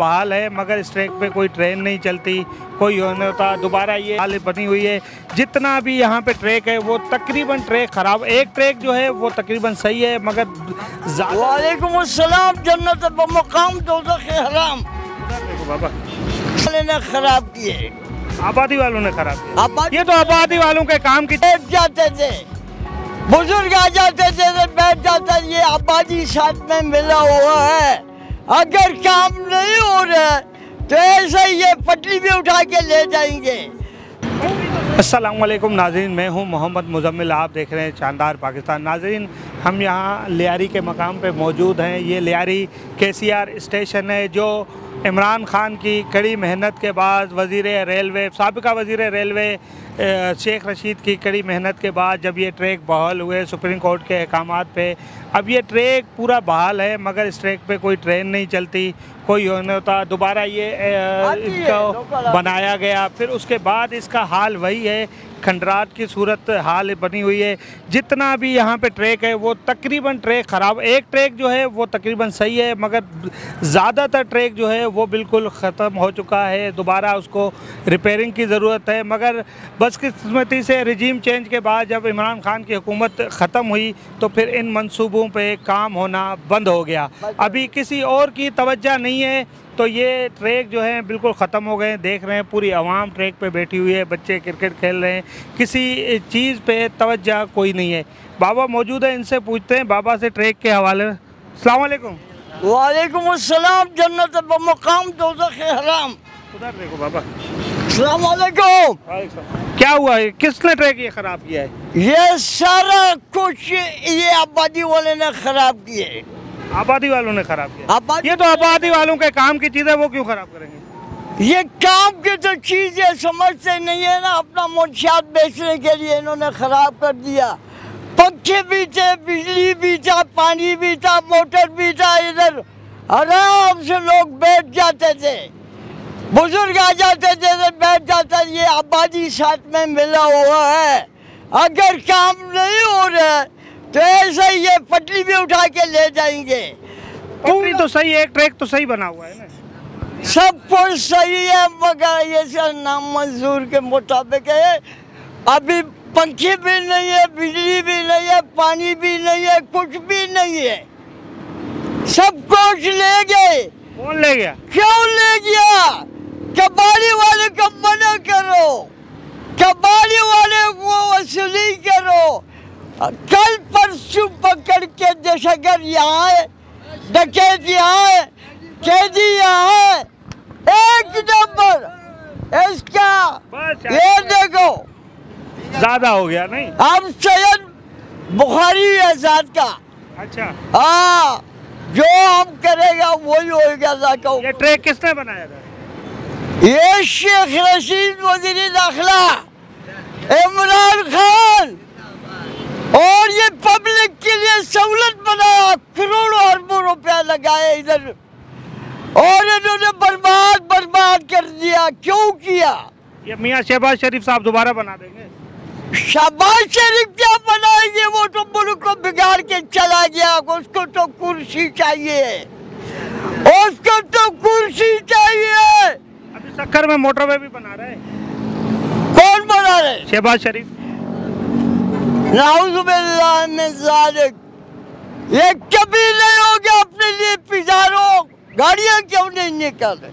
बहाल है मगर इस ट्रैक पे कोई ट्रेन नहीं चलती कोई होने होता दोबारा ये हालत बनी हुई है। जितना भी यहाँ पे ट्रैक है वो तकरीबन ट्रैक ख़राब एक ट्रैक जो है वो तकरीबन सही है मगर वालेकुम अस्सलाम जन्नत हराम। बाबा। ने खराब किए। आबादी वालों ने ख़राब किया। आबादी ये तो आबादी वालों के काम की बैठ जाते थे। बुज़ुर्ग आ जाते थे बैठ जाता ये आबादी साथ में मिला हुआ है। अगर काम नहीं हो रहा तो ऐसे ही ये पटरी भी उठा के ले जाएँगे। असलम नाजरीन, मैं हूँ मोहम्मद मुजम्मिल, आप देख रहे हैं शानदार पाकिस्तान। नाजरीन, हम यहाँ लियारी के मकाम पे मौजूद हैं। ये लियारी के सी आर स्टेशन है, जो इमरान खान की कड़ी मेहनत के बाद वज़ीर रेलवे सबका वज़ीर रेलवे शेख रशीद की कड़ी मेहनत के बाद जब ये ट्रैक बहाल हुए सुप्रीम कोर्ट के अहकाम पे अब ये ट्रैक पूरा बहाल है मगर इस ट्रैक पे कोई ट्रेन नहीं चलती कोई नहीं होता। दोबारा ये इसको बनाया गया। फिर उसके बाद इसका हाल वही है खंडरात की सूरत हाल बनी हुई है। जितना भी यहाँ पे ट्रैक है वो तकरीबन ट्रैक ख़राब एक ट्रैक जो है वो तकरीबन सही है मगर ज़्यादातर ट्रैक जो है वो बिल्कुल ख़त्म हो चुका है। दोबारा उसको रिपेयरिंग की ज़रूरत है मगर बदकिस्मती से रिजीम चेंज के बाद जब इमरान खान की हुकूमत ख़त्म हुई तो फिर इन मनसूबों पर काम होना बंद हो गया। अभी किसी और की तवज्जो नहीं है तो ये ट्रैक जो है बिल्कुल ख़त्म हो गए हैं। देख रहे हैं पूरी आवाम ट्रैक पे बैठी हुई है। बच्चे क्रिकेट खेल रहे हैं। किसी चीज़ पे तवज्जो कोई नहीं है। बाबा मौजूद है इनसे पूछते हैं बाबा से ट्रैक के हवाले। अस्सलाम वालेकुम। वालेकुम अस्सलाम जन्नत दोज़ख हराम। उधर देखो बाबा। अस्सलाम क्या हुआ? है किसने ट्रैक ये ख़राब किया है? ये सारा कुछ ये आबादी वाले ने खराब किए आबादी वालों ने ख़राब किया। आबादी ये तो आबादी वालों के काम की चीज़ है वो क्यों ख़राब करेंगे? ये काम की तो चीज़ है समझते नहीं है ना अपना मुंशियात बेचने के लिए इन्होंने खराब कर दिया। पंखे भी थे बिजली भी था पानी भी था मोटर भी था इधर आराम से लोग बैठ जाते थे। बुज़ुर्ग आ जाते थे तो बैठ जाता ये आबादी साथ में मिला हुआ है। अगर काम नहीं हो रहा है, तो ऐसे ही ये पटरी भी उठा के ले जाएँगे। पटरी तो सही है ट्रैक तो सही बना हुआ है ना। सब कुछ सही है मगर ये सब नाम मंजूर के मुताबिक है। अभी पंखे भी नहीं है बिजली भी नहीं है पानी भी नहीं है कुछ भी नहीं है। सब कुछ ले गए। कौन ले गया? क्यों ले गया? कबाड़ी वाले को मना करो कबाड़ी वाले को वसूली करो कल परसों पकड़ के दशगर यहाँ है डकैत यहाँ है कैदी यहाँ है एक नंबर। इसका ये देखो। ज़्यादा हो गया नहीं? अब चयन बुखारी आज़ाद का। अच्छा। हाँ जो हम करेगा वही होगा जाका ये ट्रैक किसने बनाया था? ये शेख रशीद वज़ीर दाखिला इमरान खान और ये पब्लिक के लिए सहूलत बनाया करोड़ों अरबों रुपया लगाए इधर और इन्होंने बर्बाद बर्बाद कर दिया? क्यों किया? ये मियाँ शहबाज शरीफ साहब दोबारा बना देंगे। शाबाज शरीफ क्या बनाएँगे? वो तो मुल्क को बिगाड़ के चला गया। उसको तो कुर्सी चाहिए। उसको तो कुर्सी चाहिए। अभी सक्कर में मोटरवे भी बना रहे कौन बना रहे? शहबाज शरीफ। ये कभी नहीं होगा अपने लिए पिजारो। गाड़ियाँ क्यों नहीं निकल रही?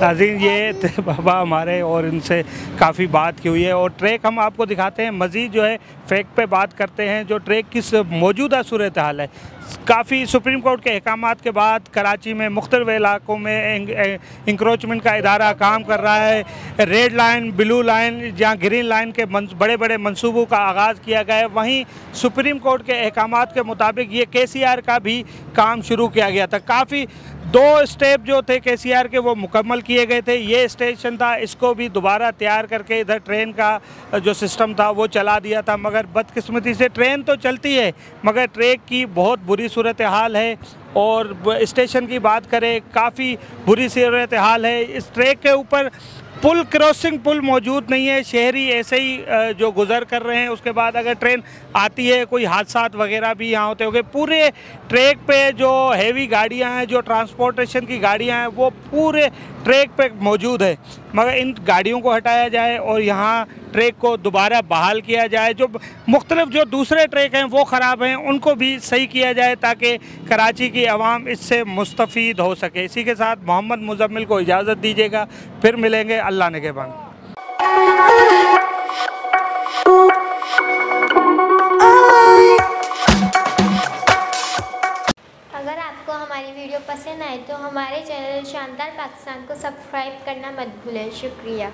नाजीन ये थे बाबा हमारे और इनसे काफ़ी बात की हुई है और ट्रैक हम आपको दिखाते हैं। मज़ीद जो है फैक्ट पे बात करते हैं जो ट्रैक किस मौजूदा सूरत हाल है। काफ़ी सुप्रीम कोर्ट के अहकाम के बाद कराची में मुख्तलिफ़ इलाकों में इंक्रोचमेंट का इदारा काम कर रहा है। रेड लाइन, ब्लू लाइन, जहाँ ग्रीन लाइन के बड़े बड़े मंसूबों का आगाज़ किया गया है। वहीं सुप्रीम कोर्ट के अहकाम के मुताबिक ये के सी आर का भी काम शुरू किया गया था। काफ़ी दो स्टेप जो थे के के वो मुकम्मल किए गए थे। ये स्टेशन था, इसको भी दोबारा तैयार करके इधर ट्रेन का जो सिस्टम था वो चला दिया था। मगर बदकिस्मती से ट्रेन तो चलती है, मगर ट्रेक की बहुत बुरी सूरत हाल है। और स्टेशन की बात करें, काफ़ी बुरी सूरत हाल है। इस ट्रैक के ऊपर पुल क्रॉसिंग पुल मौजूद नहीं है, शहरी ऐसे ही जो गुजर कर रहे हैं, उसके बाद अगर ट्रेन आती है, कोई हादसा वगैरह भी यहाँ होते होंगे, पूरे ट्रैक पे जो हैवी गाड़ियाँ हैं, जो ट्रांसपोर्टेशन की गाड़ियाँ हैं, वो पूरे ट्रैक पे मौजूद है। मगर इन गाड़ियों को हटाया जाए और यहाँ ट्रैक को दोबारा बहाल किया जाए। जो मुख्तलिफ़ जो दूसरे ट्रैक हैं, वो ख़राब हैं, उनको भी सही किया जाए ताकि कराची की आवाम इससे मुस्तफ़ हो सके। इसी के साथ मोहम्मद मुजम्मिल को इजाज़त दीजिएगा, फिर मिलेंगे अल्लाह ने के बाद अगर आपको हमारी वीडियो पसंद आए तो हमारे चैनल शानदार पाकिस्तान को सब्सक्राइब करना मत भूलें। शुक्रिया।